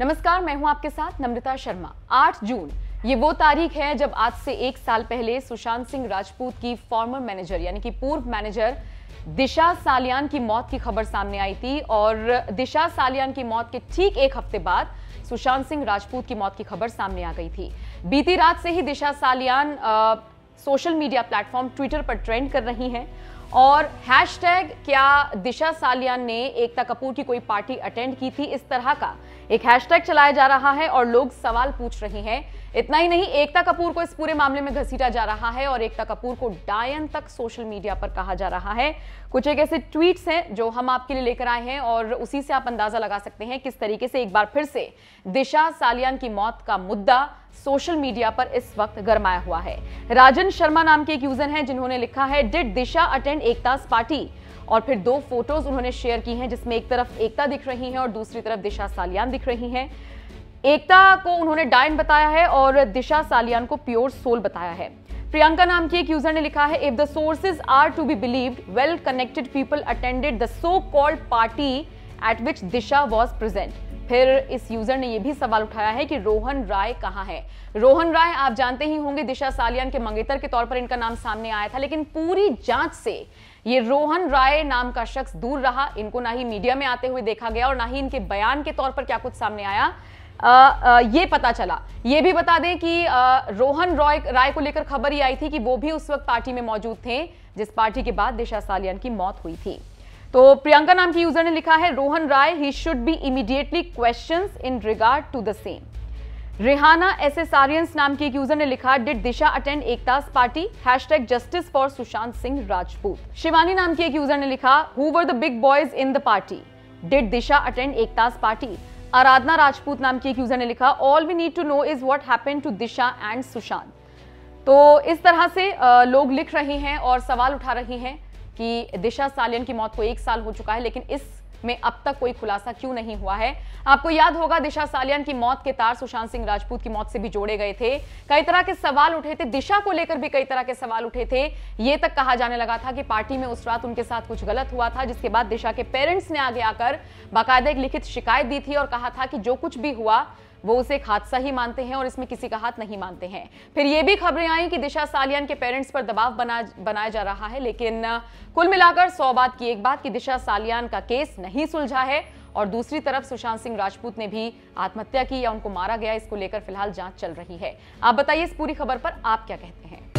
नमस्कार मैं हूँ आपके साथ नम्रता शर्मा। 8 जून ये वो तारीख है जब आज से एक साल पहले सुशांत सिंह राजपूत की फॉर्मर मैनेजर यानी कि पूर्व मैनेजर दिशा सालियान की मौत की खबर सामने आई थी और दिशा सालियान की मौत के ठीक एक हफ़्ते बाद सुशांत सिंह राजपूत की मौत की खबर सामने आ गई थी। बीती रात से ही दिशा सालियान आ, सोशल मीडिया प्लेटफॉर्म ट्विटर पर ट्रेंड कर रही हैं और हैशटैग क्या दिशा सालियान ने एकता कपूर की कोई पार्टी अटेंड की थी इस तरह का? एक हैशटैग चलाया जा रहा है और लोग सवाल पूछ रहे हैं। इतना ही नहीं, एकता कपूर को इस पूरे मामले में घसीटा जा रहा है और एकता कपूर को डायन तक सोशल मीडिया पर कहा जा रहा है। कुछ एक ऐसे ट्वीट्स हैं जो हम आपके लिए लेकर आए हैं और उसी से आप अंदाज़ा लगा सकते हैं किस तरीके से एक बार फिर से दिशा सालियान की मौत का मुद्दा सोशल मीडिया पर इस वक्त गरमाया हुआ है। राजन शर्मा नाम के एक यूज़र हैं जिन्होंने लिखा है did Disha attend Ekta's party. और फिर दो फ़ोटोज़ उन्होंने शेयर की हैं, जिसमें एक तरफ़ एकता दिख रही है और दूसरी तरफ़ दिशा सालियान दिख रही हैं। एकता को उन्होंने डायन बताया है और दिशा सालियान को प्योर सोल बताया है। प्रियंका नाम की एक यूज़र ने लिखा है if the sources are to be believed well connected people attended the so called party at which Disha was present फिर इस यूज़र ने यह भी सवाल उठाया है कि रोहन राय कहाँ है? रोहन राय आप जानते ही होंगे दिशा सालियान के मंगेतर के तौर पर इनका नाम सामने आया था लेकिन पूरी जाँच से ये रोहन राय नाम का शख्स दूर रहा। इनको ना ही मीडिया में आते हुए देखा गया और ना ही इनके बयान के तौर पर क्या कुछ सामने आया। आ, आ, ये पता चला। ये भी बता दें कि आ, रोहन रॉय राय को लेकर खबर ही आई थी कि वो भी उस वक्त पार्टी में मौजूद थे जिस पार्टी के बाद दिशा सालियान की मौत हुई थी। तो प्रियंका नाम की यूज़र ने लिखा है, Rohan Rai he should be immediately question in regard to the same Rehana S S Aryans नाम की एक यूज़र ने लिखा did Disha attend Ekta's party? Hashtag justice for Sushant Singh Rajput. Shivani नाम की एक यूज़र ने लिखा who were the big boys in the party did Disha attend Ekta's party? Aradhana Rajput नाम की एक यूज़र ने लिखा all we need to know is what happen to Disha and Sushant. तो इस तरह से लोग लिख रहे हैं और सवाल उठा रहे हैं। कि दिशा सालियन की मौत को एक साल हो चुका है, लेकिन इस में अब तक कोई खुलासा क्यों नहीं हुआ है? आपको याद होगा, दिशा सालियन की मौत के तार सुशांत सिंह राजपूत की मौत से भी जोड़े गए थे। कई तरह के सवाल उठे थे, दिशा को लेकर भी कई तरह के सवाल उठे थे। ये तक कहा जाने लगा था कि पार्टी में उस रात उनके साथ कुछ गलत हुआ था, जिसके बाद दिशा के पेरेंट्स ने आगे आकर बाकायदा एक लिखित शिकायत दी थी और कहा था कि जो कुछ भी हुआ वो उसे एक हादसा ही मानते हैं और इसमें किसी का हाथ नहीं मानते हैं। फिर ये भी खबरें आई कि दिशा सालियान के पेरेंट्स पर दबाव बना, बनाया जा रहा है, लेकिन, कुल मिलाकर सौ बात की एक बात कि दिशा सालियान का केस नहीं सुलझा है और दूसरी तरफ़ सुशांत सिंह राजपूत ने भी आत्महत्या की या उनको मारा गया, इसको लेकर फ़िलहाल जाँच चल रही है। आप बताइए इस पूरी खबर पर आप क्या कहते हैं?